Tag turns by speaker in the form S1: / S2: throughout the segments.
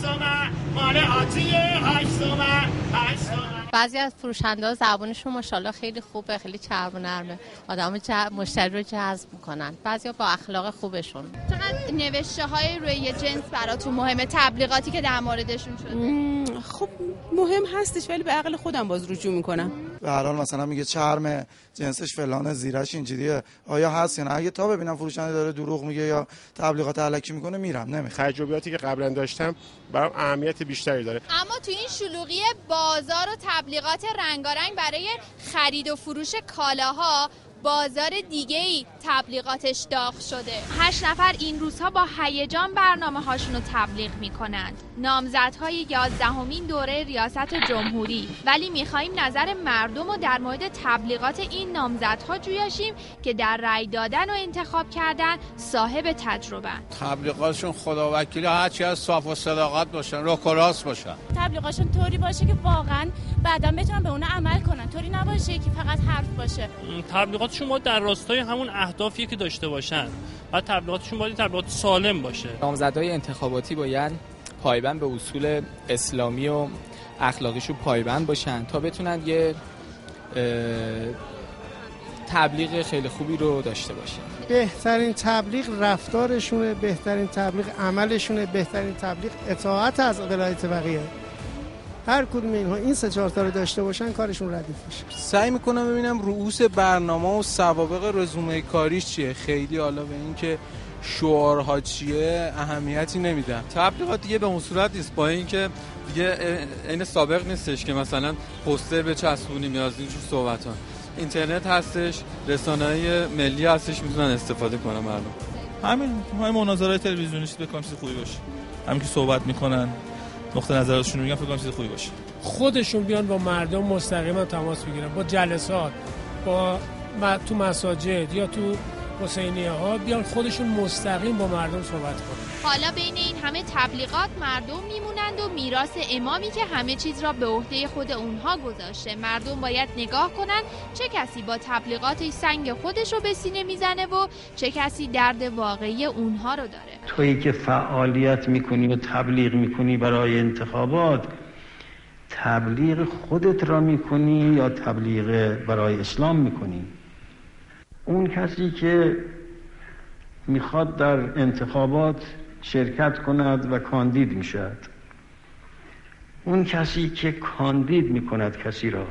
S1: 様これ88様 بعضی از فروشنده زبانشون ماشاءالله خیلی خوبه خیلی چرب و نرمه. آدم مشتری رو جذب می‌کنن. بعضیا با اخلاق خوبشون.
S2: چقدر نوشته های روی یه جنس براتون مهمه تبلیغاتی که در موردشون شده.
S3: خب مهم هستش ولی به عقل خودم باز رجوع می‌کنم.
S4: به هر حال مثلا میگه چرم جنسش فلان زیرش اینجوریه. آیا هست یا نه؟ اگه تا ببینم فروشنده داره دروغ میگه یا تبلیغات علکی می‌کنه میرم نمی‌خوام.
S5: تجربیاتی که قبلا داشتم برام اهمیت بیشتری داره.
S2: اما تو این شلوغی بازار و تبلیغات رنگارنگ برای خرید و فروش کالاها بازار دیگه ای تبلیغاتش داغ شده. هشت نفر این روزها با هیجان برنامه هاشون رو تبلیغ می‌کنند نامزدهای یازدهمین دوره ریاست جمهوری. ولی می‌خواهیم نظر مردم رو در مورد تبلیغات این نامزدها جویاشیم که در رأی دادن و انتخاب کردن صاحب تجربه
S6: تبلیغاتشون خدا وکیلی هرچی از صاف و صداقت باشن رو کراس باشن.
S7: تبلیغاتشون طوری باشه که واقعا بعدا بتونن به اون عمل کنن. طوری نباشه که فقط حرف باشه.
S8: تبلیغاتشون باید در راستای همون اهدافی که داشته باشن. و تبلیغاتشون باید تبلیغات سالم باشه.
S9: نامزدهای انتخاباتی باید پایبند به اصول اسلامی و اخلاقیشون پایبند باشن تا بتونن یه تبلیغ خیلی خوبی رو داشته باشن.
S10: بهترین تبلیغ رفتارشونه بهترین تبلیغ عملشونه بهترین تبلیغ اطاعت از ولایت بقیه. هر کدوم اینها این سه چهار تا رو داشته باشن کارشون ردیف میشه.
S11: سعی می‌کنم ببینم رؤوس برنامه و سوابق رزومه کاریش چیه. خیلی حالا به اینکه شعارها چیه اهمیتی نمیدم.
S12: تبلیغات دیگه به اون صورت نیست. با اینکه دیگه عین سابق نیستش که مثلا پوستر به چسبونیم یا از اینجور صحبت ها اینترنت هستش رسانه ملی هستش می‌تونن استفاده کنن مردم.
S13: همین همین مناظرات تلویزیونی بکنم چیز خوبی باشه. همین که صحبت می‌کنن. نقطه نظرشون میگن فکر کنم چیز خوبی باشه.
S10: خودشون بیان با مردم مستقیما تماس بگیرن با جلسات با تو مساجد یا تو حسینیه ها بیان خودشون مستقیم با مردم صحبت کنن.
S2: حالا بین این همه تبلیغات مردم میمونند و میراث امامی که همه چیز را به عهده خود اونها گذاشته. مردم باید نگاه کنند چه کسی با تبلیغاتش سنگ خودش رو به سینه می‌زنه و چه کسی درد واقعی اونها رو داره.
S14: تویی که فعالیت می‌کنی و تبلیغ می‌کنی برای انتخابات تبلیغ خودت را می‌کنی یا تبلیغ برای اسلام می‌کنی؟ اون کسی که می‌خواد در انتخابات شرکت کند و کاندید می‌شد اون کسی که کاندید می‌کند کسی را.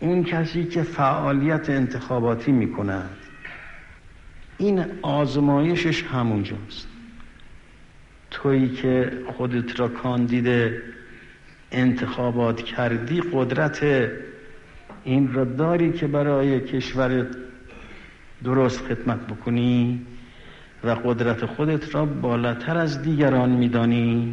S14: اون کسی که فعالیت انتخاباتی می‌کند. این آزمایشش همونجاست. تویی که خودت را کاندید انتخابات کردی قدرت این را داری که برای کشور درست خدمت بکنی؟ و قدرت خودت را بالاتر از دیگران میدانی.